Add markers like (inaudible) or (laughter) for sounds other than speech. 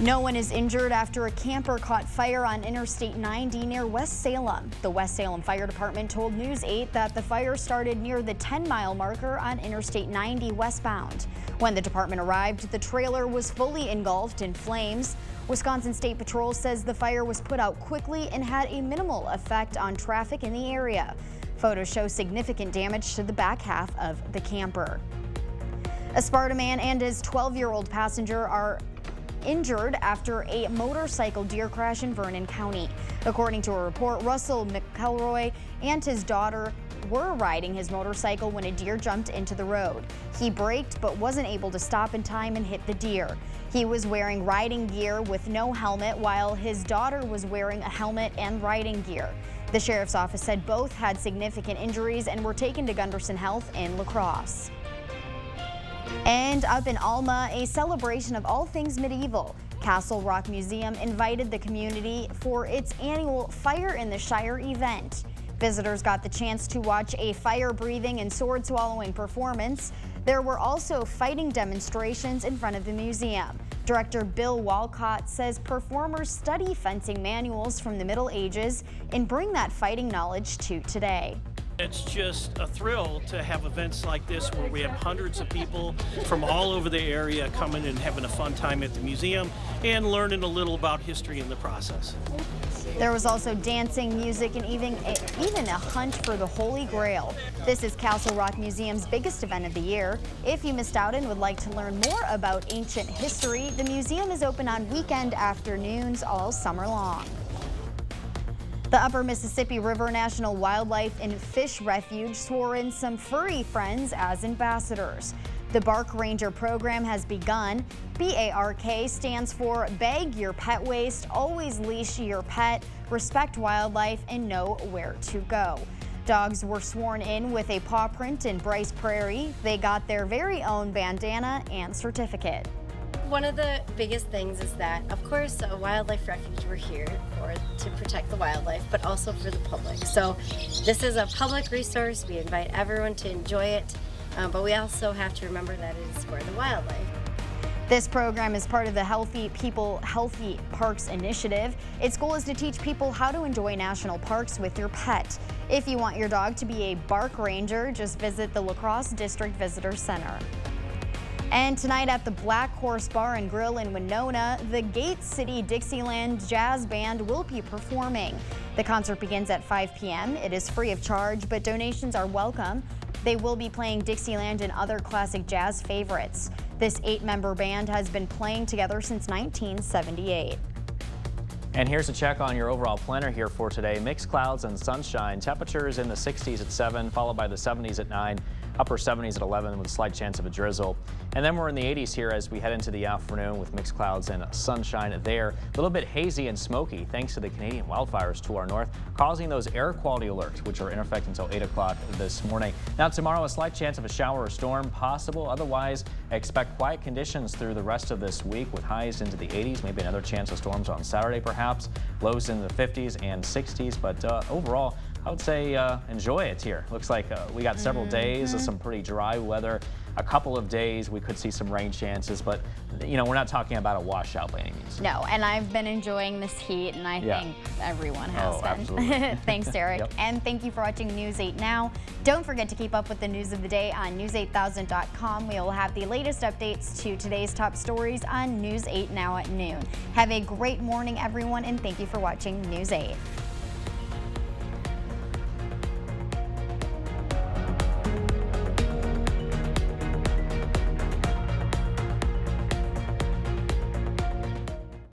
No one is injured after a camper caught fire on Interstate 90 near West Salem. The West Salem Fire Department told News 8 that the fire started near the 10-mile marker on Interstate 90 westbound. When the department arrived, the trailer was fully engulfed in flames. Wisconsin State Patrol says the fire was put out quickly and had a minimal effect on traffic in the area. Photos show significant damage to the back half of the camper. A Sparta man and his 12-year-old passenger are injured after a motorcycle deer crash in Vernon County. According to a report, Russell McElroy and his daughter were riding his motorcycle when a deer jumped into the road. He braked but wasn't able to stop in time and hit the deer. He was wearing riding gear with no helmet while his daughter was wearing a helmet and riding gear. The sheriff's office said both had significant injuries and were taken to Gundersen Health in La Crosse. And up in Alma, a celebration of all things medieval. Castle Rock Museum invited the community for its annual Fire in the Shire event. Visitors got the chance to watch a fire-breathing and sword-swallowing performance. There were also fighting demonstrations in front of the museum. Director Bill Walcott says performers study fencing manuals from the Middle Ages and bring that fighting knowledge to today. It's just a thrill to have events like this where we have hundreds of people from all over the area coming and having a fun time at the museum and learning a little about history in the process. There was also dancing, music, and even a, even a hunt for the Holy Grail. This is Castle Rock Museum's biggest event of the year. If you missed out and would like to learn more about ancient history, the museum is open on weekend afternoons all summer long. The Upper Mississippi River National Wildlife and Fish Refuge swore in some furry friends as ambassadors. The Bark Ranger program has begun. BARK stands for Bag Your Pet Waste, Always Leash Your Pet, Respect Wildlife, and Know Where to Go. Dogs were sworn in with a paw print in Brice Prairie. They got their very own bandana and certificate. One of the biggest things is that, of course, a wildlife refuge, we're here for to protect the wildlife, but also for the public. So this is a public resource. We invite everyone to enjoy it, uh, but we also have to remember that it is for the wildlife. This program is part of the Healthy People Healthy Parks initiative. Its goal is to teach people how to enjoy national parks with your pet. If you want your dog to be a bark ranger, just visit the La Crosse District Visitor Center. And tonight at the Black Horse Bar and Grill in Winona, the Gate City Dixieland Jazz Band will be performing. The concert begins at 5 p.m. It is free of charge, but donations are welcome. They will be playing Dixieland and other classic jazz favorites. This eight-member band has been playing together since 1978. And here's a check on your overall planner here for today. Mixed clouds and sunshine. Temperatures in the 60s at 7, followed by the 70s at 9 upper 70s at 11 with a slight chance of a drizzle. And then we're in the 80s here as we head into the afternoon with mixed clouds and sunshine there. A little bit hazy and smoky thanks to the Canadian wildfires to our north, causing those air quality alerts, which are in effect until 8 o'clock this morning. Now tomorrow, a slight chance of a shower or storm possible. Otherwise, expect quiet conditions through the rest of this week with highs into the 80s, maybe another chance of storms on Saturday perhaps, lows in the 50s and 60s. But uh, overall, I would say uh, enjoy it here. Looks like uh, we got several mm -hmm. days of some pretty dry weather. A couple of days we could see some rain chances, but you know we're not talking about a washout by any means. No, and I've been enjoying this heat, and I yeah. think everyone has oh, been. Absolutely. (laughs) Thanks, Derek, yep. and thank you for watching News 8 Now. Don't forget to keep up with the news of the day on news8000.com. We will have the latest updates to today's top stories on News 8 Now at noon. Have a great morning, everyone, and thank you for watching News 8.